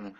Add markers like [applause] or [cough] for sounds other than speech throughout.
Mm.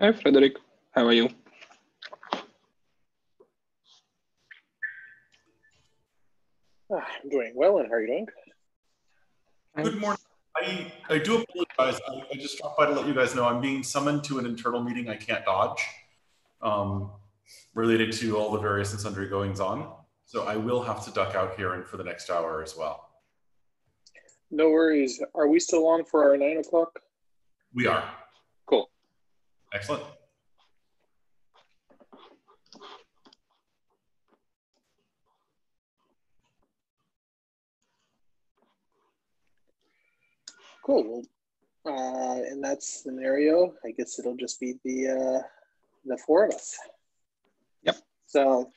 Hi, Frederick. How are you? Ah, I'm doing well, and how are you doing? Good morning. I, I do apologize. I, I just dropped by to let you guys know I'm being summoned to an internal meeting I can't dodge um, related to all the various and sundry goings on. So I will have to duck out here and for the next hour as well. No worries. Are we still on for our nine o'clock? We are. Cool. Excellent. Cool. Well, uh, in that scenario, I guess it'll just be the uh, the four of us. Yep. So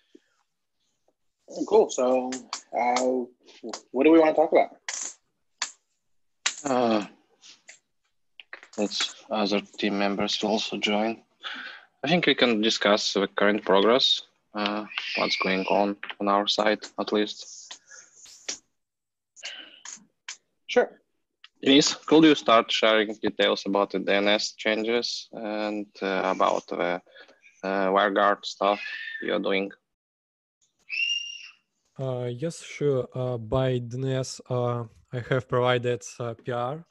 cool. So, uh, what do we want to talk about? Uh, let's other team members will also join. I think we can discuss the current progress, uh, what's going on on our side, at least. Sure. Denise, could you start sharing details about the DNS changes and uh, about the uh, WireGuard stuff you're doing? Uh, yes, sure. Uh, by DNS, uh, I have provided uh, PR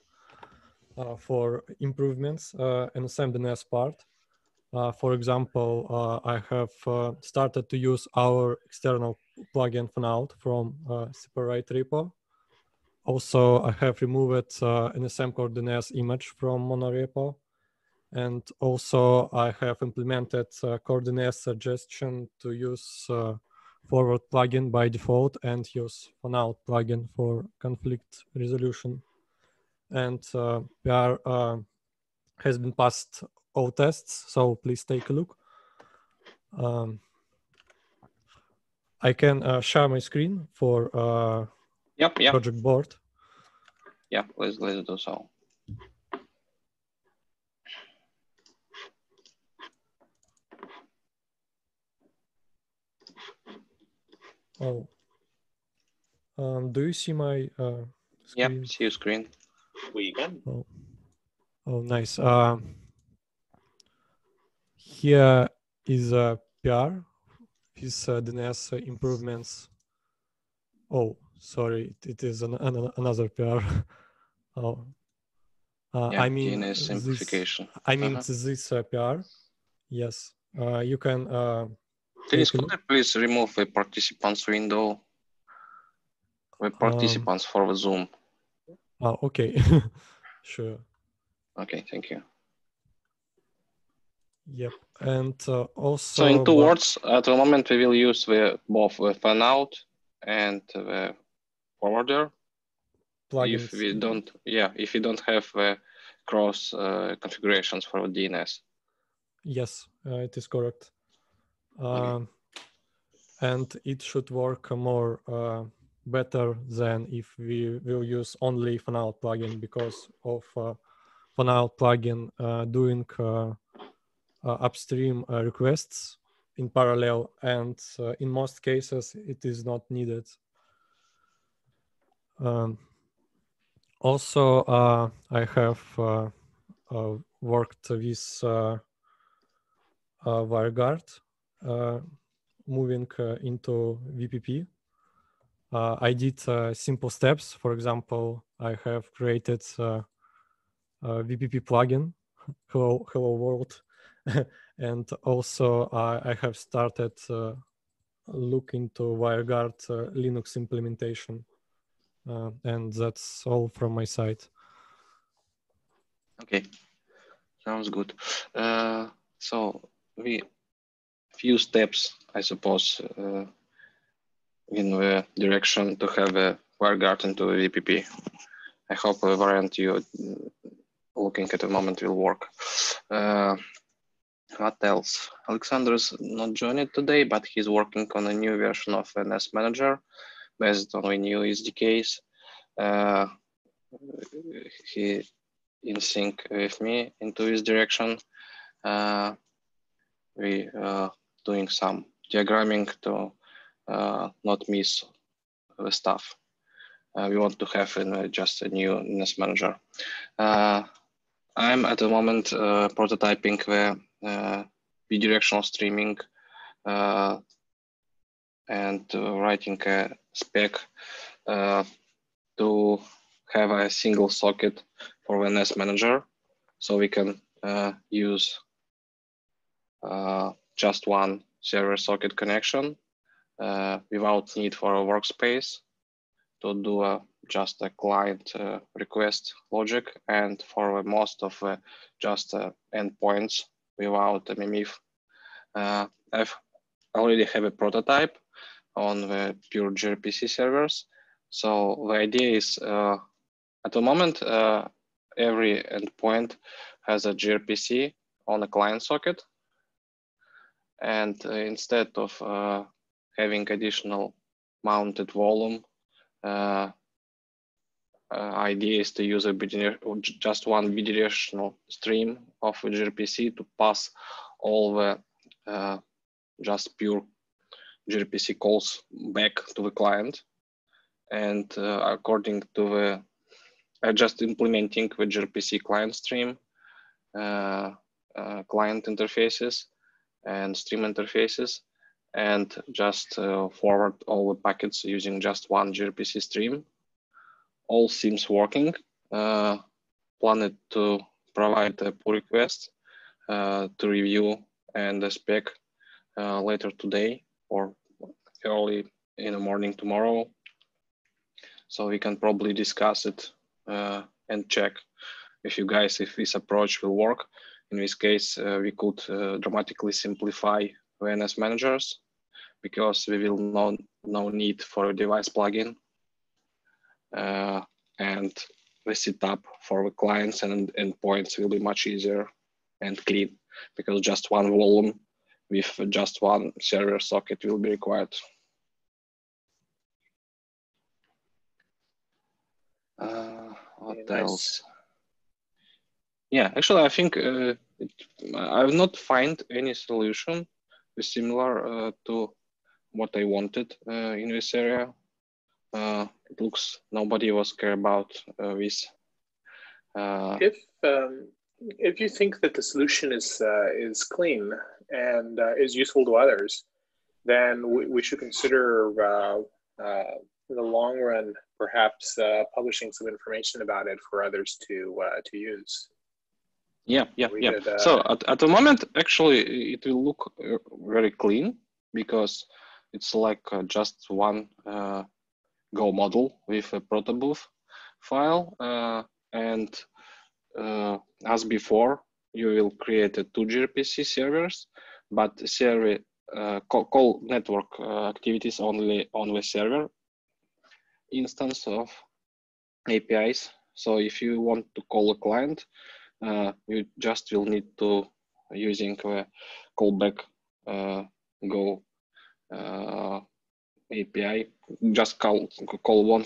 for improvements uh, in the same DNS part. for example, I have started to use our external plugin Fanout from separate repo. Also, I have removed uh, NSM core DNS image from monorepo. And also I have implemented uh, core DNS suggestion to use uh, forward plugin by default and use Fanout plugin for conflict resolution. And uh, PR uh, has been passed all tests, so please take a look. Um, I can uh, share my screen for uh, yep, yep. project board. Yeah, let's let's do so. Oh. Um, do you see my uh, screen? Yeah, see your screen. We can. Oh, oh nice. Uh, here is a PR. His uh, DNS improvements. Oh, sorry, it is an, an, another PR. [laughs] oh. Uh, yeah, I mean, DNS simplification. This, I mean, uh -huh. this uh, PR. Yes, uh, you can uh, Please, could you please remove the participants window? The participants um, for the Zoom. Oh, okay. [laughs] sure. Okay, thank you. Yep, and uh, also. So in two words, at the moment we will use the both the fan out and the forwarder. Plugins. If we don't, yeah, if we don't have the cross uh, configurations for DNS. Yes, uh, it is correct. Um, and it should work more uh, better than if we will use only Fanout plugin because of uh, Fanout plugin uh, doing uh, uh, upstream uh, requests in parallel and in most cases it is not needed. Um, also, I have worked with WireGuard moving into VPP. Uh, I did simple steps. For example, I have created a VPP plugin, [laughs] Hello, Hello World, [laughs] and also I have started look into WireGuard Linux implementation. Uh, and that's all from my side. Okay, sounds good. Uh, so we few steps, I suppose, uh, in the direction to have a WireGuard into a VPP. I hope the variant you looking at the moment will work. Uh, what else? Alexander's not joined today, but he's working on a new version of NS Manager based on the new SDKs. Uh, he in sync with me into this direction. Uh, we uh, doing some diagramming to uh, not miss the stuff. Uh, we want to have in, uh, just a new NS manager. Uh, I'm at the moment uh, prototyping the uh, bidirectional streaming and writing a spec to have a single socket for the NS manager so we can use just one server socket connection uh, without need for a workspace to do a just a client uh, request logic and for most of uh, just uh, endpoints without memif. Uh, I've already have a prototype on the pure gRPC servers. So the idea is uh, at the moment, uh, every endpoint has a gRPC on a client socket. And uh, instead of uh, having additional mounted volume, uh, uh, idea is to use a just one bidirectional stream of gRPC to pass all the uh, just pure gRPC calls back to the client. And according to the, uh, just implementing the gRPC client stream, uh, uh, client interfaces and stream interfaces, and just uh, forward all the packets using just one gRPC stream. All seems working. Uh, planned to provide a pull request to review and the spec uh, later today or early in the morning tomorrow. So we can probably discuss it uh, and check if you guys, if this approach will work. In this case, uh, we could uh, dramatically simplify VNS managers because we will no, no need for a device plugin. Uh, and the setup for the clients and endpoints will be much easier and clean because just one volume with just one server socket will be required. Uh, what yeah, else? Nice. Yeah, actually, I think uh, it, I've not find any solution similar uh, to what I wanted uh, in this area. Uh, it looks nobody was care about uh, this. if um, if you think that the solution is is clean and uh, is useful to others, then we, we should consider uh, uh, in the long run perhaps uh, publishing some information about it for others to uh, to use. Yeah, yeah, we yeah. Could, uh, so at, at the moment, actually, it will look very clean because it's like just one Go model with a protobuf file. and as before, you will create a two gRPC servers, but server uh, call, call, network uh, activities only on the server instance of APIs. So if you want to call a client, uh, you just will need to using the callback uh, Go uh, API. Just call call one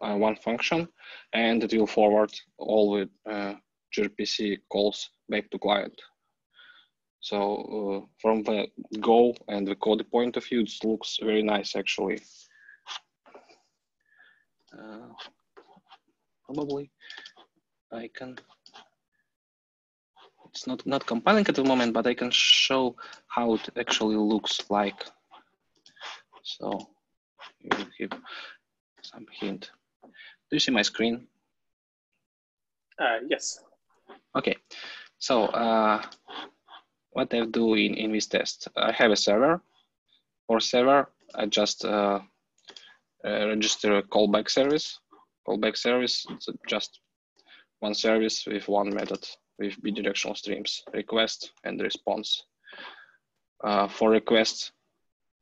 uh, one function, and it will forward all the gRPC calls back to client. So uh, from the Go and the code point of view, it looks very nice actually. Uh, probably I can, it's not, not compiling at the moment, but I can show how it actually looks like. So you give some hint. Do you see my screen? Uh, yes. Okay, so uh, what I do in, in this test, I have a server. For server, I just uh, uh, register a callback service. Callback service, it's just one service with one method with bidirectional streams, request and response. Uh, for requests,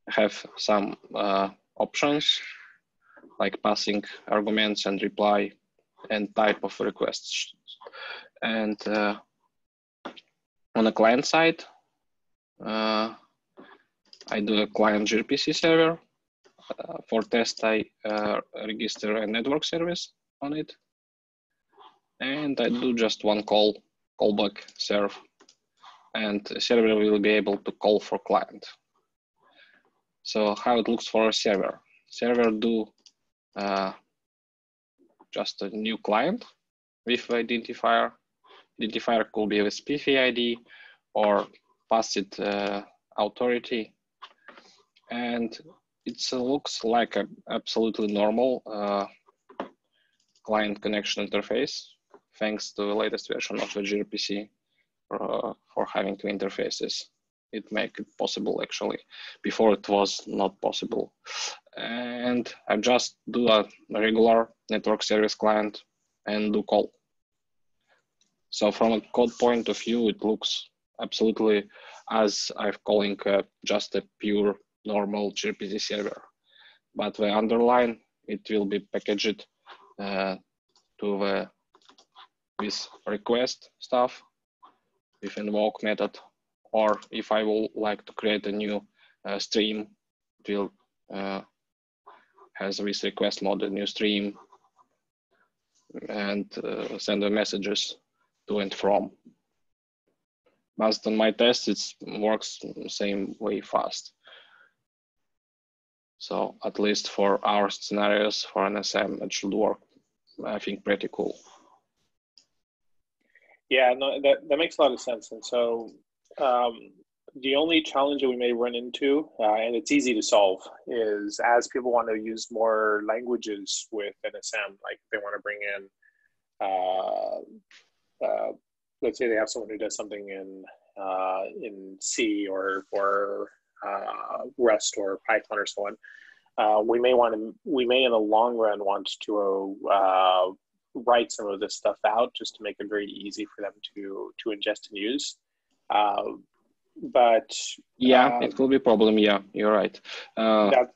have some uh, options like passing arguments and reply and type of requests. And uh, on the client side, uh, I do a client gRPC server. Uh, for test, I uh, register a network service on it. And I do just one call, callback serve. And server will be able to call for client. So how it looks for a server. Server do uh, just a new client with identifier identifier could be with SPIFFE ID or passed uh, authority. And it looks like an absolutely normal uh, client connection interface, thanks to the latest version of the gRPC uh, for having two interfaces. It make it possible actually. Before it was not possible. And I just do a regular network service client and do call. So from a code point of view, it looks absolutely as I'm calling uh, just a pure normal gRPC server. But the underline, it will be packaged uh, to the with request stuff with invoke method, or if I will like to create a new uh, stream, it will uh, has this request mode, a new stream, and uh, send the messages to and from. Based on my test, it works same way fast. So at least for our scenarios for NSM, it should work, I think, pretty cool. Yeah, no, that, that makes a lot of sense. And so um, the only challenge that we may run into, uh, and it's easy to solve, is as people want to use more languages with NSM, like they want to bring in, uh, uh, let's say they have someone who does something in uh, in C or or uh, Rust or Python or so on. Uh, we may want to, we may in the long run want to write some of this stuff out just to make it very easy for them to to ingest and use. Uh, but yeah, uh, it will be a problem. Yeah, you're right. Uh, that,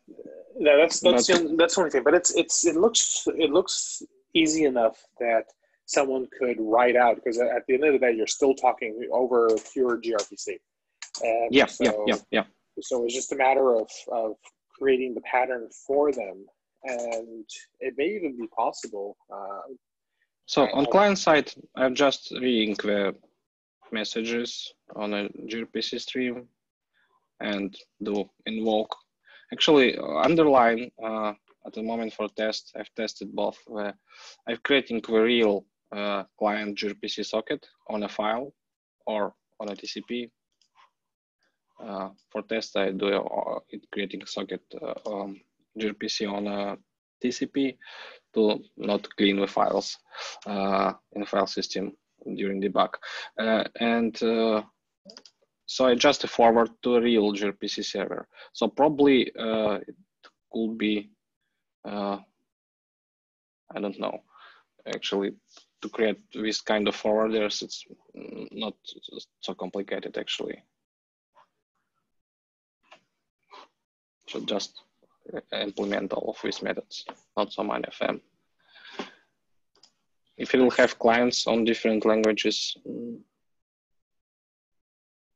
that, that's that's but, the, that's the only thing. But it's it's it looks it looks easy enough that someone could write out because at the end of the day, you're still talking over pure gRPC. And yeah, so, yeah, yeah, yeah. So it's just a matter of of creating the pattern for them and it may even be possible uh, so on client side, I'm just reading the messages on a gRPC stream and do invoke. Actually, underline uh, at the moment for test, I've tested both. Uh, I'm creating the real uh, client gRPC socket on a file or on a TCP. Uh, for test, I do uh, it creating a socket uh, um, gRPC on a TCP to not clean the files uh, in the file system during debug. Uh, and uh, so I just forward to a real gRPC server. So probably uh, it could be, I don't know, actually to create this kind of forwarders, it's not so complicated actually. So just implement all of these methods, not so many of them. If you will have clients on different languages, mm,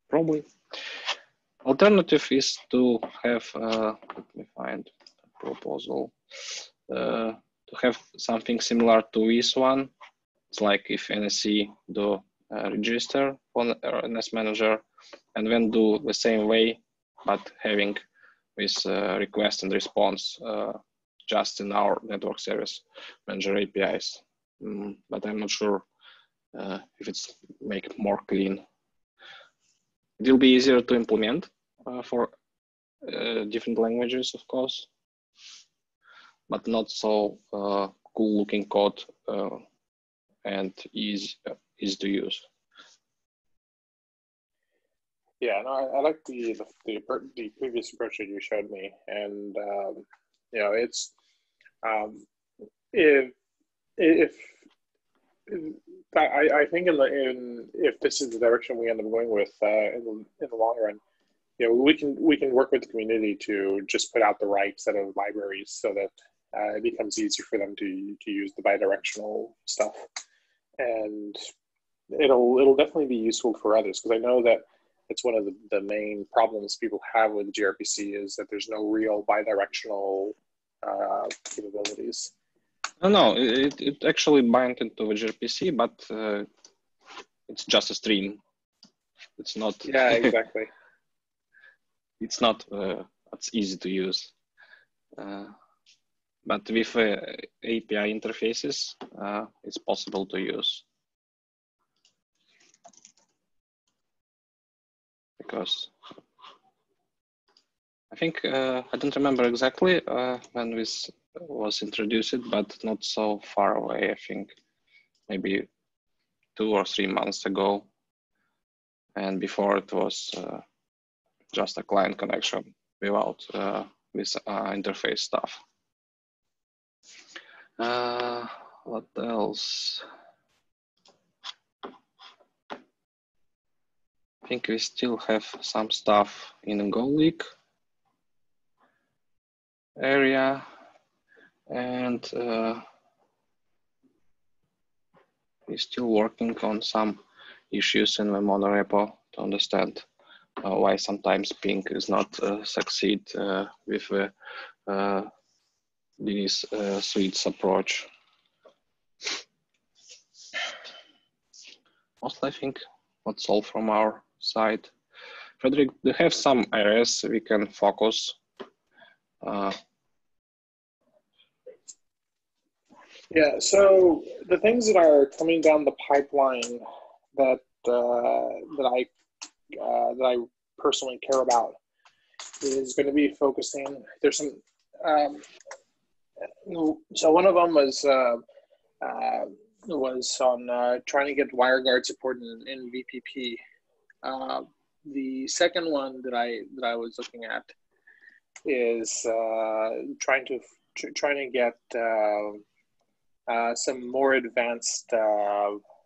probably. Alternative is to have, uh, let me find a proposal, uh, to have something similar to this one. It's like if NSE do uh, register on NS Manager and then do the same way, but having with uh, request and response uh, just in our network service manager APIs. Mm, but I'm not sure uh, if it's make more clean. It will be easier to implement for different languages, of course, but not so cool looking code and easy, easy to use. Yeah, no, I, I like the, the, the the previous approach that you showed me, and um, you know, it's um, if if I, I think in the in if this is the direction we end up going with uh, in the in the long run, you know, we can we can work with the community to just put out the right set of libraries so that uh, it becomes easier for them to to use the bidirectional stuff, and it'll it'll definitely be useful for others because I know that it's one of the, the main problems people have with gRPC is that there's no real bidirectional uh, capabilities. No, no, it, it actually binds into the gRPC, but uh, it's just a stream. It's not. Yeah, [laughs] exactly. it's not. Uh, it's easy to use. Uh, but with uh, API interfaces, uh, it's possible to use. because I think uh, I don't remember exactly uh, when this was introduced, but not so far away. I think maybe two or three months ago, and before it was uh, just a client connection without uh, this uh, interface stuff. Uh, what else? I think we still have some stuff in Go League area and uh, we're still working on some issues in the monorepo to understand uh, why sometimes ping is not uh, succeed uh, with uh, this uh, suites approach. Mostly, I think that's all from our side. Frederick, do you have some areas we can focus? Uh, yeah, so the things that are coming down the pipeline that uh, that I uh, that I personally care about is going to be focusing. There's some. Um, so one of them was uh, uh, was on uh, trying to get WireGuard support in, in VPP. Uh, the second one that I that I was looking at is uh, trying to trying to get uh, some more advanced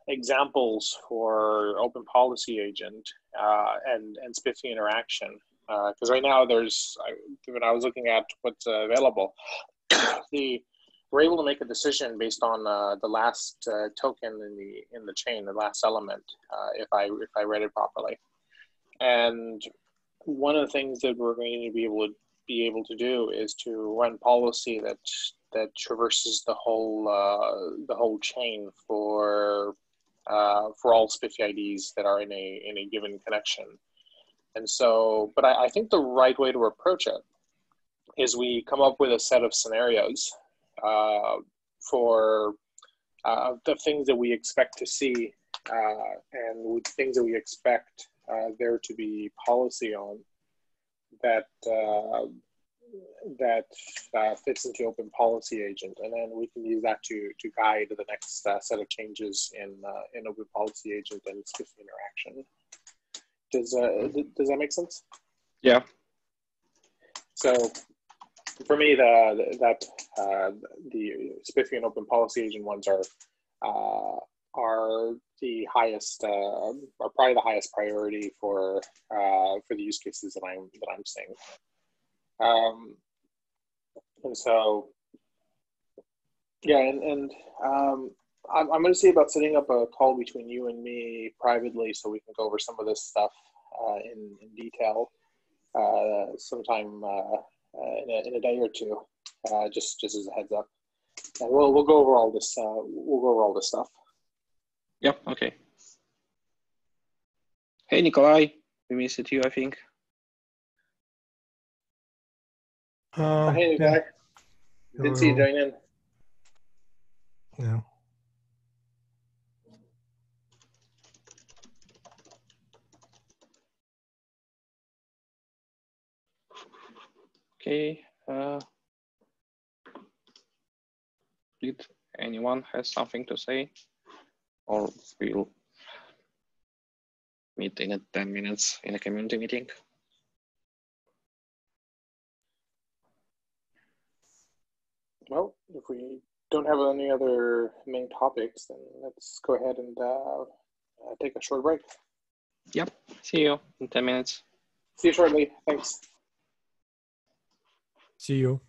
examples for open policy agent uh, and and SPIFFE interaction. Because uh, right now there's when I was looking at what's uh, available, [coughs] the we're able to make a decision based on uh, the last uh, token in the in the chain, the last element, uh, if I if I read it properly, and one of the things that we're going to be able to be able to do is to run policy that that traverses the whole the whole chain for uh, for all SPIFFE IDs that are in a in a given connection. And so, but I, I, think the right way to approach it is we come up with a set of scenarios uh, for uh, the things that we expect to see uh, and things that we expect uh, there to be policy on that uh, that uh, fits into open policy agent. And then we can use that to to guide the next uh, set of changes in uh, in open policy agent and SPIFFE interaction. Does uh, does that make sense? Yeah. So for me the that uh, the SPIFFE and open policy agent ones are uh, are the highest are probably the highest priority for uh, for the use cases that I'm that I'm seeing um, and so, yeah, and, and um, I'm, I'm going to see about setting up a call between you and me privately so we can go over some of this stuff uh, in, in detail uh, sometime uh, uh in, a, in a day or two, uh, just just as a heads up. And we'll we'll go over all this. Uh, we'll go over all this stuff. Yep. Okay. Hey, Nikolai, we missed you. I think. Uh, hey, guy. Didn't see you join in. Yeah. Okay. Uh, did anyone has something to say, or we'll meet in a 10 minutes in a community meeting? Well, if we don't have any other main topics, then let's go ahead and uh, uh, take a short break. Yep. See you in 10 minutes. See you shortly. Thanks. See you.